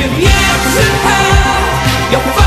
You've yet to have